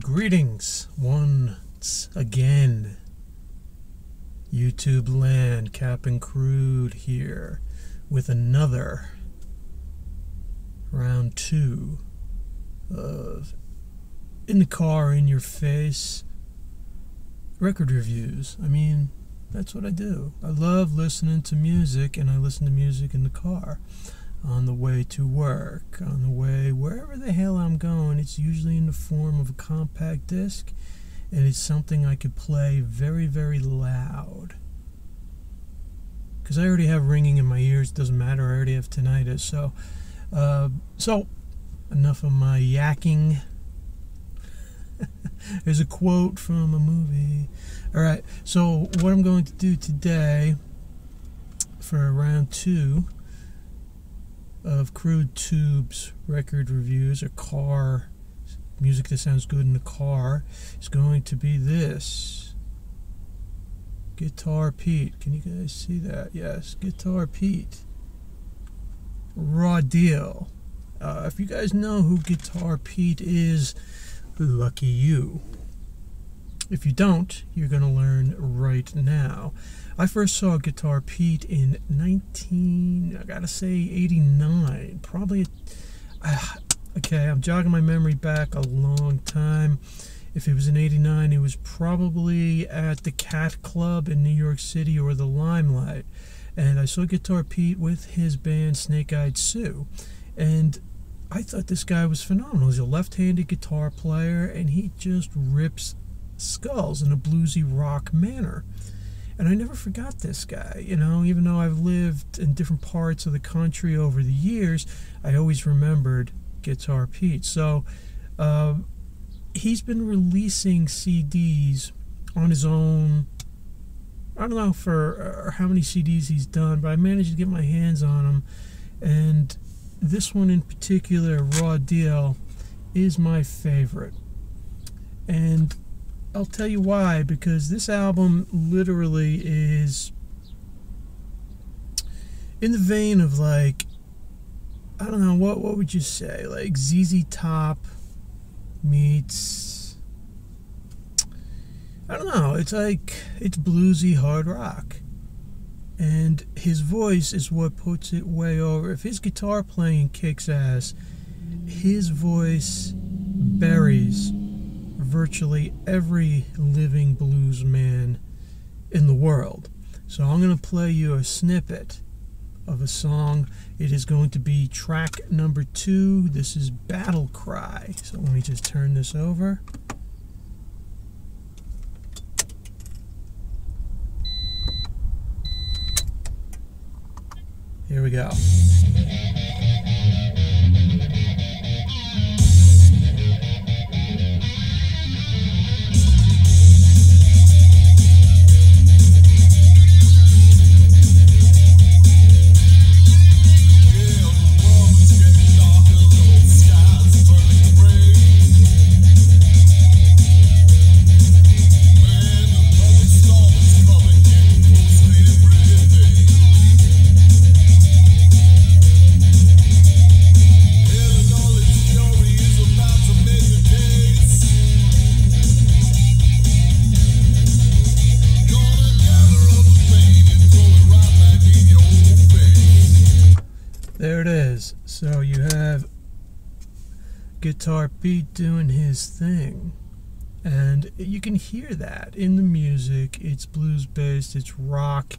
Greetings once again. YouTube land, Cap'n Crude here with another round two of In the Car, In Your Face record reviews. I mean, that's what I do. I love listening to music, and I listen to music in the car on the way to work, on the way wherever the hell I'm going. It's usually in the form of a compact disc, and it's something I could play very, very loud. Because I already have ringing in my ears, doesn't matter, I already have tinnitus. So, uh, so enough of my yakking. There's a quote from a movie. All right, so what I'm going to do today for round two of Krüde Tube's record reviews or car music that sounds good in a car is going to be this Guitar Pete. Can you guys see that? Yes, Guitar Pete. Raw deal. Uh, if you guys know who Guitar Pete is, lucky you. If you don't, you're going to learn right now. I first saw Guitar Pete in 19, I gotta say 89. Probably, uh, okay, I'm jogging my memory back a long time. If it was in 89, it was probably at the Cat Club in New York City or the Limelight. And I saw Guitar Pete with his band Snake Eyed Sue. And I thought this guy was phenomenal. He's a left handed guitar player and he just rips skulls in a bluesy rock manner. And I never forgot this guy, you know, even though I've lived in different parts of the country over the years, I always remembered Guitar Pete. So uh, he's been releasing CDs on his own. I don't know for uh, how many CDs he's done, but I managed to get my hands on them. And this one in particular, Raw Deal, is my favorite. And I'll tell you why because this album literally is in the vein of like I don't know what what would you say? Like ZZ Top meets I don't know it's like it's bluesy hard rock. And his voice is what puts it way over. If his guitar playing kicks ass his voice buries virtually every living blues man in the world. So I'm going to play you a snippet of a song. It is going to be track number two. This is Battle Cry. So let me just turn this over. Here we go. Guitar Pete doing his thing. And you can hear that in the music. It's blues based, it's rock.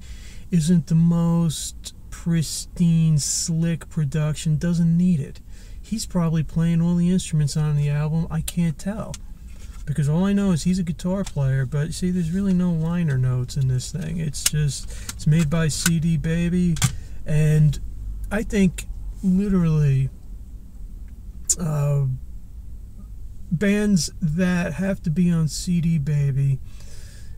Isn't the most pristine, slick production, doesn't need it. He's probably playing all the instruments on the album. I can't tell. Because all I know is he's a guitar player, but see, there's really no liner notes in this thing. It's just, it's made by CD Baby, and I think literally uh, bands that have to be on CD Baby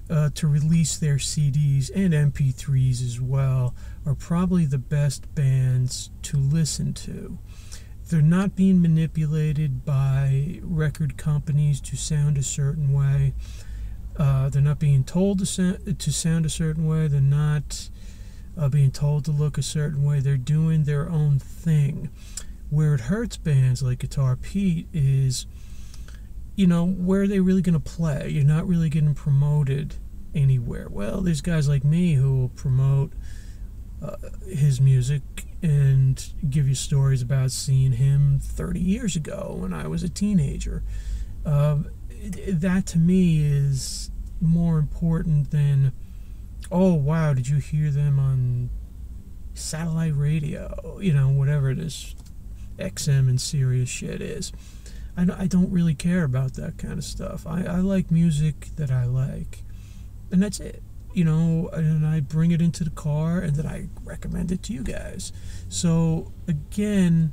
uh, to release their CDs and MP3s as well are probably the best bands to listen to. They're not being manipulated by record companies to sound a certain way. Uh, they're not being told to sound, to sound a certain way. They're not uh, being told to look a certain way. They're doing their own thing. Where it hurts bands like Guitar Pete is you know, where are they really going to play? You're not really getting promoted anywhere. Well, there's guys like me who will promote uh, his music and give you stories about seeing him 30 years ago when I was a teenager. Uh, that to me is more important than, oh, wow, did you hear them on satellite radio? You know, whatever this XM and Sirius shit is. I, I don't really care about that kind of stuff. I, I like music that I like. And that's it you know, and I bring it into the car and then I recommend it to you guys. So, again,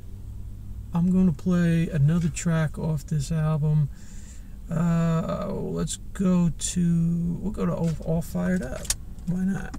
I'm going to play another track off this album. Uh, let's go to, we'll go to All, All Fired Up. Why not?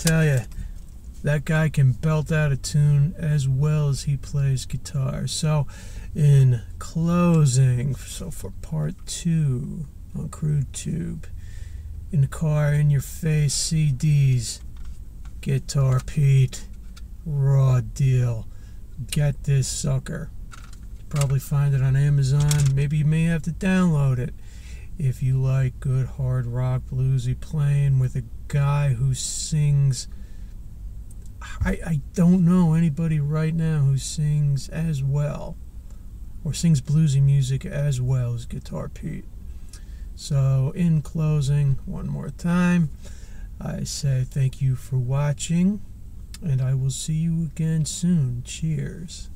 Tell you, that guy can belt out a tune as well as he plays guitar. So, in closing, so for part two on Krüde Tube, in the car, in your face, CDs, Guitar Pete, raw deal. Get this sucker. Probably find it on Amazon. Maybe you may have to download it if you like good hard rock bluesy playing with a guy who sings. I, I don't know anybody right now who sings as well or sings bluesy music as well as Guitar Pete. So, in closing, one more time, I say thank you for watching, and I will see you again soon. Cheers.